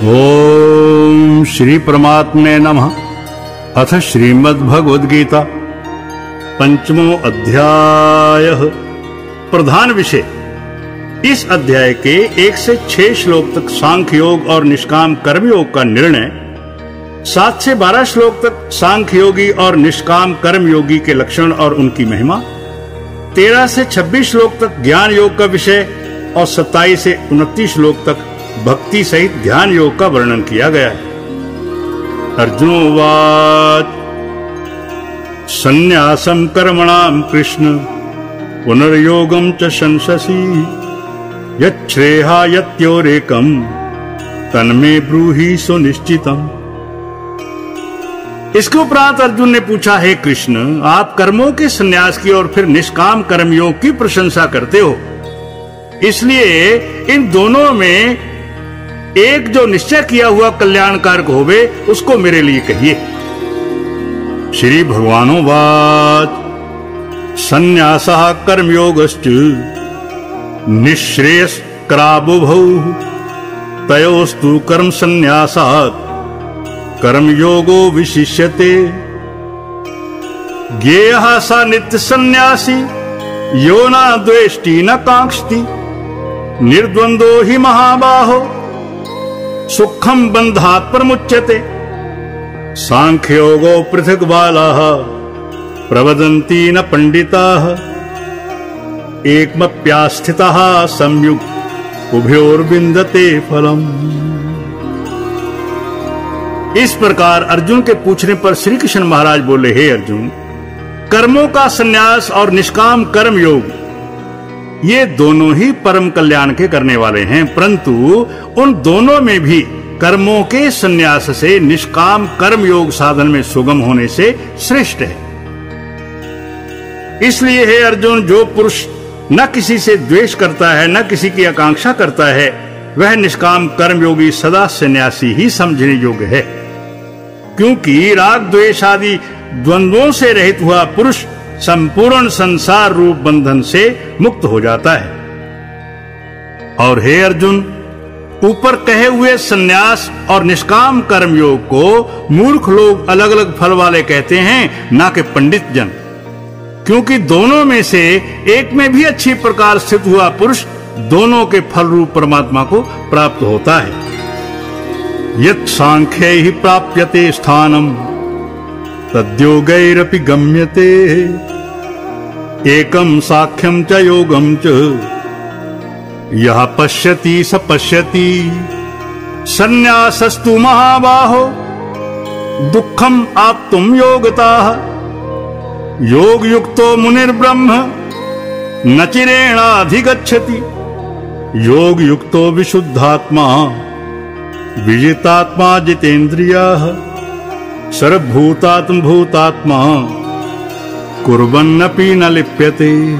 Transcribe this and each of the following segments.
ओम श्री परमात्मे नमः। अथ श्रीमद्भगवद्गीता। पंचमो अध्याय। प्रधान विषय। इस अध्याय के एक से छह श्लोक तक सांख्य योग और निष्काम कर्म योग का निर्णय, सात से बारह श्लोक तक सांख्य योगी और निष्काम कर्म योगी के लक्षण और उनकी महिमा, तेरह से छब्बीस श्लोक तक ज्ञान योग का विषय और सत्ताईस से उनतीस श्लोक तक भक्ति सहित ध्यान योग का वर्णन किया गया है। अर्जुनोवाच संन्यासम कर्मणाम कृष्ण पुनर्योगम च शंससी। यच्छ्रेहा यत्योरेकम ब्रूहि सुनिश्चितम। इसके उपरांत अर्जुन ने पूछा, हे कृष्ण, आप कर्मों के संन्यास की और फिर निष्काम कर्मयोग की प्रशंसा करते हो। इसलिए इन दोनों में एक जो निश्चय किया हुआ कल्याणकारक होवे, उसको मेरे लिए कहिए। श्री भगवानो बात संन्यास कर्मयोग निश्रेयस कराबुभौ तयोस्तु कर्म संन्यासात् कर्मयोगो विशिष्यते। ज्ञेय स नित्य संन्यासी यो न द्वेष्टि न कांक्षति निर्द्वंदो ही महाबाहो। सुखम बंधात प्रमुच्यते। सांख्योगो पृथक बाला प्रवदंती न पंडिता एकमप्यास्थिता संयुक्त उभयोर्विंदते फलम। इस प्रकार अर्जुन के पूछने पर श्री कृष्ण महाराज बोले, हे अर्जुन, कर्मों का संन्यास और निष्काम कर्म योग ये दोनों ही परम कल्याण के करने वाले हैं, परंतु उन दोनों में भी कर्मों के संन्यास से निष्काम कर्म योग साधन में सुगम होने से श्रेष्ठ है। इसलिए हे अर्जुन, जो पुरुष न किसी से द्वेष करता है, न किसी की आकांक्षा करता है, वह निष्काम कर्म योगी सदा संन्यासी ही समझने योग्य है। क्योंकि राग, द्वेष आदि द्वंद्वों से रहित हुआ पुरुष संपूर्ण संसार रूप बंधन से मुक्त हो जाता है। और हे अर्जुन, ऊपर कहे हुए सन्यास और निष्काम कर्म योग को मूर्ख लोग अलग अलग फल वाले कहते हैं, ना कि पंडित जन क्योंकि दोनों में से एक में भी अच्छी प्रकार स्थित हुआ पुरुष दोनों के फल रूप परमात्मा को प्राप्त होता है। यत सांख्य ही प्राप्यते स्थानम। तद्योगैरपि गम्यते। एकं साख्यं च योगं च। यः पश्यति स पश्यति। सन्न्यासस्तु महाबाहो। दुःखम् आप्तुं योगताः। योगयुक्तो मुनिर्ब्रह्म। न चिरेणाधिगच्छति। योगयुक्तो विशुद्धात्मा। विजितात्मा जितेन्द्रियाः। सर्वभूतात्म भूतात्मा कुर्बन्नपि न लिप्यते।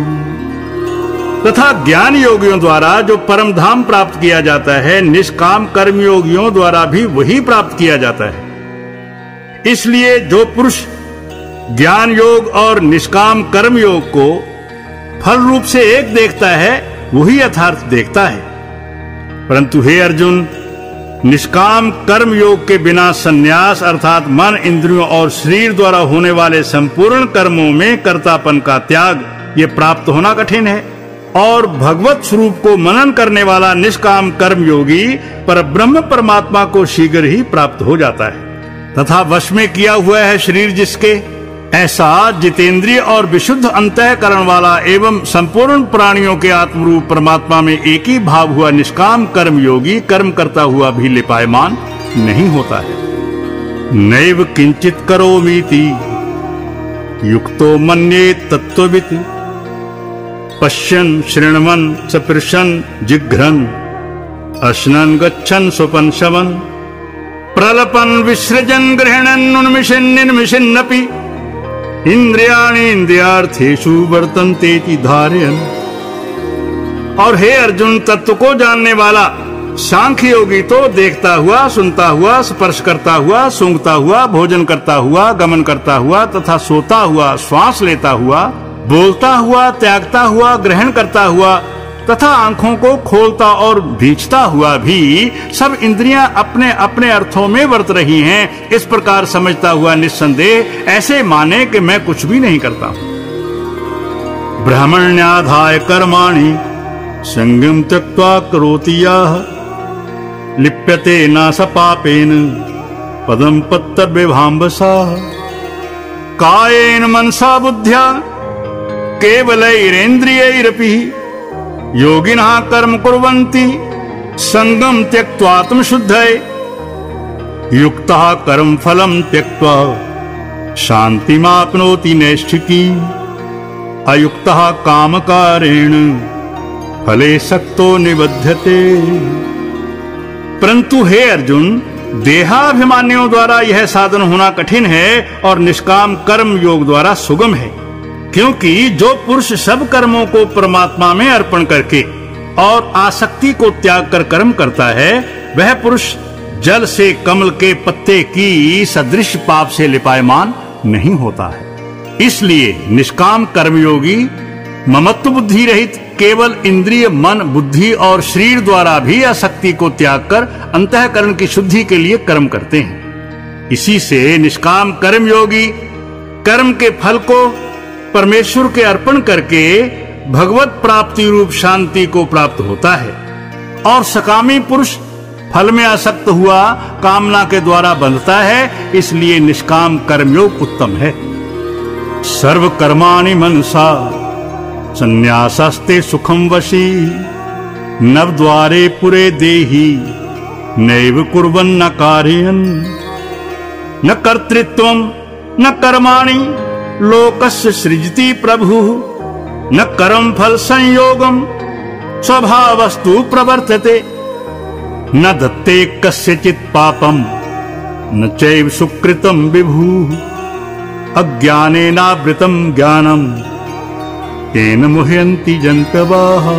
तथा ज्ञान योगियों द्वारा जो परम धाम प्राप्त किया जाता है, निष्काम कर्म योगियों द्वारा भी वही प्राप्त किया जाता है। इसलिए जो पुरुष ज्ञान योग और निष्काम कर्म योग को फल रूप से एक देखता है, वही यथार्थ देखता है। परंतु हे अर्जुन निष्काम कर्म योग के बिना संन्यास अर्थात मन इंद्रियों और शरीर द्वारा होने वाले संपूर्ण कर्मों में कर्तापन का त्याग, ये प्राप्त होना कठिन है। और भगवत स्वरूप को मनन करने वाला निष्काम कर्म योगी पर ब्रह्म परमात्मा को शीघ्र ही प्राप्त हो जाता है। तथा वश में किया हुआ है शरीर जिसके ऐसा जितेंद्रिय और विशुद्ध अंतकरण वाला एवं संपूर्ण प्राणियों के आत्मरूप परमात्मा में एक ही भाव हुआ निष्काम कर्म योगी, कर्म करता हुआ भी लिपायमान नहीं होता है। नैव किंचित करो मीति युक्तो मन्ये तत्वित पश्यन श्रृणवन सपृशन, जिघ्रन, अश्नन, गच्छन सुपन शवन। प्रलपन, विसृजन, ग्रहणन उन्मिशन निर्मिशन्नपि इंद्रियाणी इंद्रियार्थेशु वर्तनते धारयन। और हे अर्जुन, तत्व को जानने वाला सांख्य योगी तो देखता हुआ, सुनता हुआ, स्पर्श करता हुआ, सूंघता हुआ, भोजन करता हुआ, गमन करता हुआ, तथा सोता हुआ, श्वास लेता हुआ, बोलता हुआ, त्यागता हुआ, ग्रहण करता हुआ तथा आँखों को खोलता और भींचता हुआ भी सब इंद्रियाँ अपने अपने अर्थों में वर्त रही हैं। इस प्रकार समझता हुआ निस्संदेह, ऐसे माने कि मैं कुछ भी नहीं करता हूँ। ब्राह्मण्याधाय कर्माणि संगम त्यक्त्वा करोति लिप्यते न स पापेन पदम पत्तर विभाम्बसा कायेन मनसा बुद्ध्या, केवलैरेन्द्रियैरपि योगिनः कर्म कुर्वन्ति। संगम त्यक्त्वात्म शुद्धय युक्तः कर्म फलम त्यक्त्वा शांतिमाप्नोति नैष्ठिकी। अयुक्त काम कारेण फले सक्तो निबध्यते। परंतु हे अर्जुन, देहाभिमानियों द्वारा यह साधन होना कठिन है और निष्काम कर्म योग द्वारा सुगम है। क्योंकि जो पुरुष सब कर्मों को परमात्मा में अर्पण करके और आसक्ति को त्याग कर कर्म करता है, वह पुरुष जल से कमल के पत्ते की सदृश पाप से लिपायमान नहीं होता है। इसलिए निष्काम कर्मयोगी, ममत्व बुद्धि रहित केवल इंद्रिय, मन, बुद्धि और शरीर द्वारा भी आसक्ति को त्याग कर अंतकरण की शुद्धि के लिए कर्म करते हैं। इसी से निष्काम कर्मयोगी कर्म के फल को परमेश्वर के अर्पण करके भगवत प्राप्ति रूप शांति को प्राप्त होता है और सकामी पुरुष फल में आसक्त हुआ कामना के द्वारा बंधता है, इसलिए निष्काम कर्मयोग उत्तम है। सर्व कर्माणि मनसा, संन्यासस्ते सुखम वशी नव द्वारे पुरे देही, नैव कुर्वन् न कार्यन, न कर्तृत्व, न कर्माणि। लोकस्य सृजति प्रभु। न कर्म फल संयोगम स्वभावस्तु प्रवर्तते। न दत्ते कस्यचित पापम न चैव सुकृतम विभु। अज्ञानेनावृतम ज्ञानम तेन मुह्यंती जंतवाह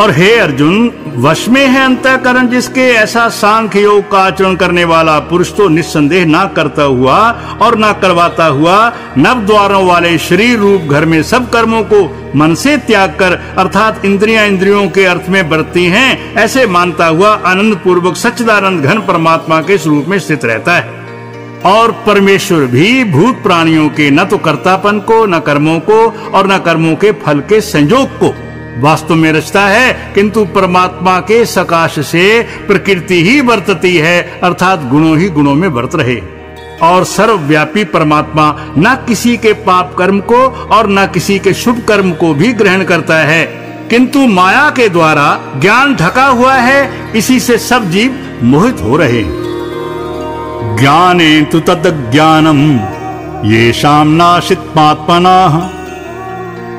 और हे अर्जुन, वश में है अंतकरण जिसके ऐसा सांख्य योग का आचरण करने वाला पुरुष तो निस्संदेह ना करता हुआ और ना करवाता हुआ नव द्वारों वाले शरीर रूप घर में सब कर्मों को मन से त्याग कर, अर्थात इंद्रियाँ इंद्रियों के अर्थ में बरती हैं, ऐसे मानता हुआ आनंद पूर्वक सच्चिदानंद घन परमात्मा के स्वरूप में स्थित रहता है। और परमेश्वर भी भूत प्राणियों के न तो कर्तापन को, न कर्मों को और न कर्मों के फल के संयोग को वास्तव में रचता है, किंतु परमात्मा के सकाश से प्रकृति ही वर्तती है, अर्थात गुणों ही गुणों में वर्त रहे। और सर्वव्यापी परमात्मा न किसी के पाप कर्म को और न किसी के शुभ कर्म को भी ग्रहण करता है। किंतु माया के द्वारा ज्ञान ढका हुआ है, इसी से सब जीव मोहित हो रहे। ज्ञाने तु तद ज्ञानम ये शाम नाशित पात्मना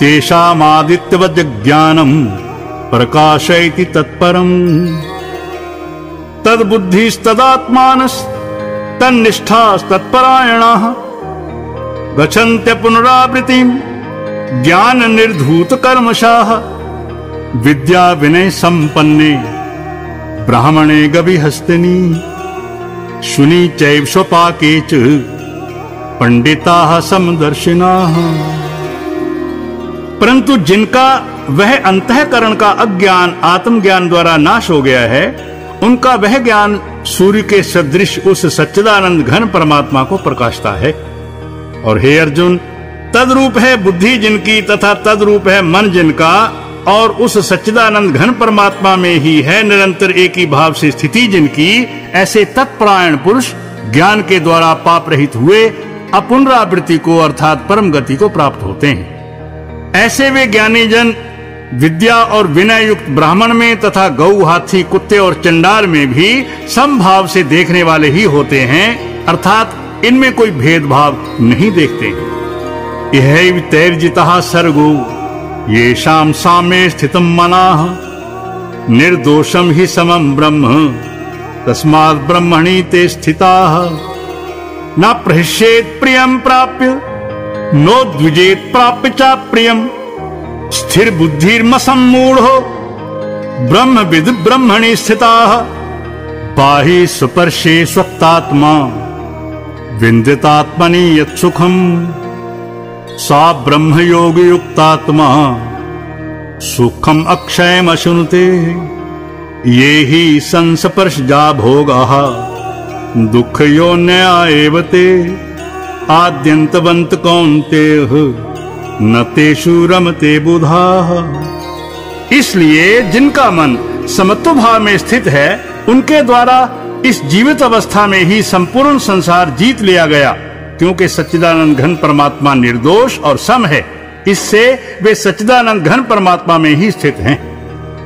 तेषामादित्यवज्ञानम् प्रकाशयति तत्परम्। तद्बुद्धिस्तदात्मानस्तन्निष्ठास्तत्परायणाः गच्छन्त्य पुनरावृत्तिम् ज्ञाननिर्धूतकर्मशाः विद्या विनय संपन्ने ब्राह्मणे गविहस्तिनी शुनि स्वपाके च पंडिताः समदर्शिनाः परंतु जिनका वह अंतकरण का अज्ञान, आत्मज्ञान द्वारा नाश हो गया है, उनका वह ज्ञान सूर्य के सदृश उस सच्चिदानंद घन परमात्मा को प्रकाशता है। और हे अर्जुन, तदरूप है बुद्धि जिनकी तथा तदरूप है मन जिनका, और उस सच्चिदानंद घन परमात्मा में ही है निरंतर एक ही भाव से स्थिति जिनकी, ऐसे तत्परायण पुरुष ज्ञान के द्वारा पाप रहित हुए अपुनरावृत्ति को अर्थात परम गति को प्राप्त होते हैं। ऐसे वे ज्ञानी जन विद्या और विनय युक्त ब्राह्मण में तथा गौ हाथी, कुत्ते और चंडाल में भी समभाव से देखने वाले ही होते हैं, अर्थात इनमें कोई भेदभाव नहीं देखते। यह तैर्जिता सर्गो ये शाम सामे स्थित मना निर्दोषम ही समम ब्रह्म तस्मात् ब्रह्मणि ते स्थिता। न प्रहिष्येत प्रियम प्राप्य नो द्विजेत प्राप्य चा प्रियम स्थिर बुद्धिर्मसम्मूढ़ो ब्रह्म विद ब्रह्मणि स्थिता। बाहि सुपर्शे स्वत्तात्मा विंदितात्मनि यत्सुखम सा ब्रह्म योग युक्तात्मा सुखम अक्षय अशुनुते ये ही संस्पर्श जा भोगा। दुख यो न्यायवते आद्यंतवंत कौनते न तेषु रमते बुधा इसलिए जिनका मन समत्व भाव में स्थित है, उनके द्वारा इस जीवित अवस्था में ही संपूर्ण संसार जीत लिया गया, क्योंकि सच्चिदानंद घन परमात्मा निर्दोष और सम है। इससे वे सच्चिदानंद घन परमात्मा में ही स्थित हैं।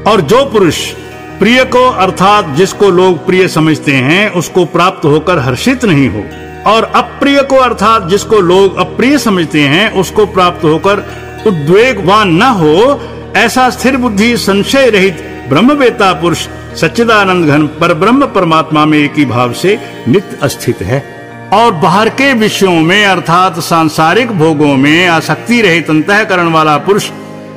और जो पुरुष प्रिय को अर्थात जिसको लोग प्रिय समझते हैं, उसको प्राप्त होकर हर्षित नहीं हो। और अप्रिय को अर्थात जिसको लोग अप्रिय समझते हैं, उसको प्राप्त होकर उद्वेगवान न हो, ऐसा स्थिर बुद्धि संशय रहित ब्रह्मवेता पुरुष सच्चिदानंद घन पर ब्रह्म परमात्मा में एक ही भाव से नित्य स्थित है। और बाहर के विषयों में अर्थात सांसारिक भोगों में आसक्ति रहित अंतकरण वाला पुरुष,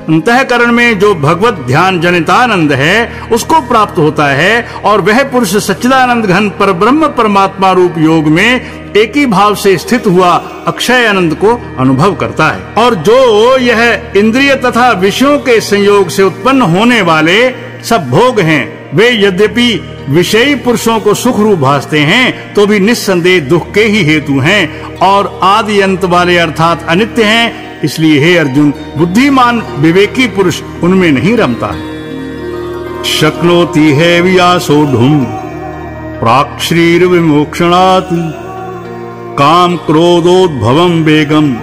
अंतकरण में जो भगवत ध्यान जनितानंद है, उसको प्राप्त होता है और वह पुरुष सच्चिदानंद घन पर ब्रह्म परमात्मा रूप योग में एक ही भाव से स्थित हुआ अक्षय आनंद को अनुभव करता है। और जो यह इंद्रिय तथा विषयों के संयोग से उत्पन्न होने वाले सब भोग हैं, वे यद्यपि विषयी पुरुषों को सुख रूप भासते हैं तो भी निस्संदेह दुख के ही हेतु हैं और आदि अंत वाले अर्थात अनित्य हैं। इसलिए हे अर्जुन, बुद्धिमान, विवेकी पुरुष उनमें नहीं रमता। है शक्नोति है व्यासोढ़ प्राक शरीर विमोक्षणात् काम क्रोधोद्भवं वेगम्।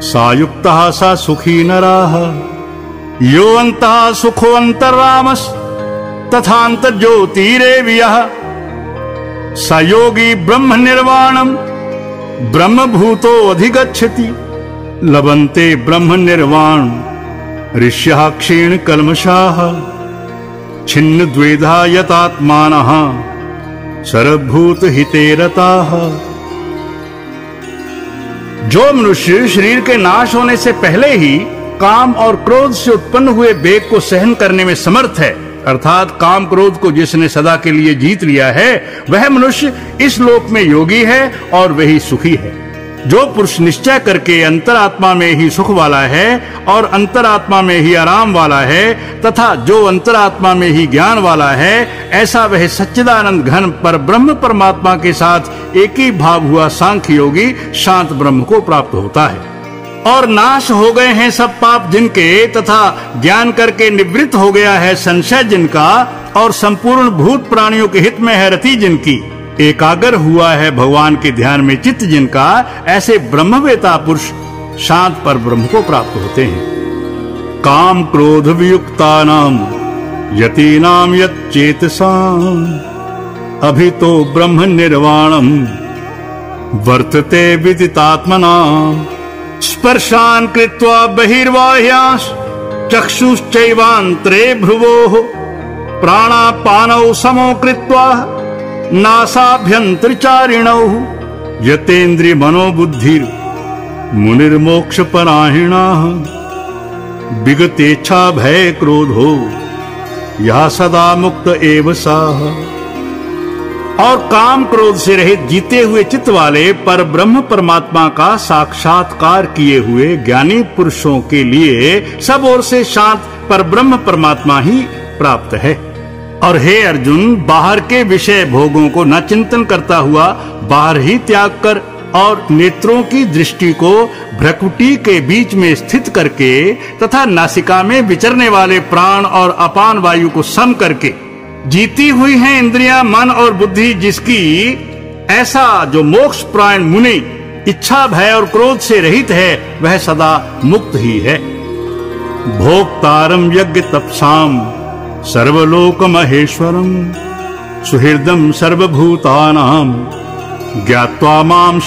सायुक्तः सा सुखी नराः। योऽः सुखोऽन्तर्वामस् तथान्तर्ज्योतिरेवि यः स योगी ब्रह्मनिर्वाणम् ब्रह्मभूतोऽधिगच्छति। लभन्ते ब्रह्मनिर्वाण ऋष्यः क्षीणकल्मषाः। छिन्नद्वेधा यतात्मानः सर्वभूतहिते रताः जो मनुष्य शरीर के नाश होने से पहले ही काम और क्रोध से उत्पन्न हुए बेग को सहन करने में समर्थ है। अर्थात काम क्रोध को जिसने सदा के लिए जीत लिया है, वह मनुष्य इस लोक में योगी है और वही सुखी है। जो पुरुष निश्चय करके अंतरात्मा में ही सुख वाला है और अंतरात्मा में ही आराम वाला है, तथा जो अंतरात्मा में ही ज्ञान वाला है, ऐसा वह सच्चिदानंद घन पर ब्रह्म परमात्मा के साथ एक ही भाव हुआ सांख्य योगी शांत ब्रह्म को प्राप्त होता है। और नाश हो गए हैं सब पाप जिनके, तथा ज्ञान करके निवृत्त हो गया है संशय जिनका, और संपूर्ण भूत प्राणियों के हित में है रति जिनकी। एकाग्र हुआ है भगवान के ध्यान में चित्त जिनका, ऐसे ब्रह्मवेता पुरुष शांत पर ब्रह्म को प्राप्त होते हैं। काम क्रोध वियुक्ता नाम यती नाम अभी तो ब्रह्म निर्वाणम, वर्तते विदितात्मना स्पर्शान कृत्वा बहिर्वाह्यास चक्षुश्चैवांतरे भ्रुवोः, प्राणापानौ समो कृत्वा नासाभ्यंतरचारिण। यतेन्द्रिय मनोबुद्धि मुनिर्मोक्ष परायण विगतेच्छा भय क्रोधो यह सदा मुक्त एव साह और काम क्रोध से रहित जीते हुए चित्त वाले पर ब्रह्म परमात्मा का साक्षात्कार किए हुए ज्ञानी पुरुषों के लिए सब ओर से शांत पर ब्रह्म परमात्मा ही प्राप्त है। और हे अर्जुन, बाहर के विषय भोगों को न चिंतन करता हुआ बाहर ही त्याग कर और नेत्रों की दृष्टि को भ्रकुटी के बीच में स्थित करके तथा नासिका में विचरने वाले प्राण और अपान वायु को सम करके। जीती हुई है इंद्रियाँ, मन और बुद्धि जिसकी ऐसा जो मोक्ष प्राण मुनि, इच्छा, भय और क्रोध से रहित है, वह सदा मुक्त ही है। भोक्तारम यज्ञ तपसाम सर्वलोक महेश्वरम सुहृदम सर्वभूतानाम ज्ञावा माम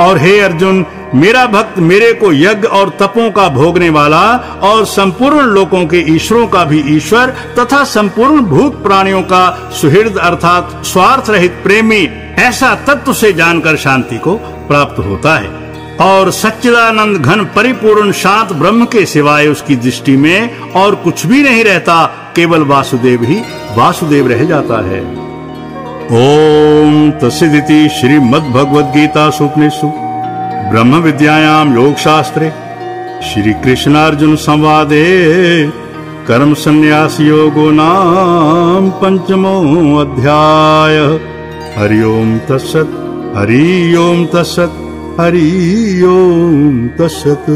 और हे अर्जुन, मेरा भक्त मेरे को यज्ञ और तपों का भोगने वाला और संपूर्ण लोकों के ईश्वरों का भी ईश्वर तथा संपूर्ण भूत प्राणियों का सुहृद अर्थात स्वार्थ रहित प्रेमी ऐसा तत्व से जानकर शांति को प्राप्त होता है। और सच्चिदानंद घन परिपूर्ण शांत ब्रह्म के सिवाय उसकी दृष्टि में और कुछ भी नहीं रहता, केवल वासुदेव ही, वासुदेव रह जाता है। ओम तस्दिति श्रीमद भगवद गीता सुपनिषु ब्रह्म विद्यायाम योग शास्त्रे श्री कृष्णार्जुन संवादे कर्म संन्यास योगो नाम पंचमो अध्याय। हरि ओम तत्सत, हरि ओम तत्सत। हरि ओम तत्सत।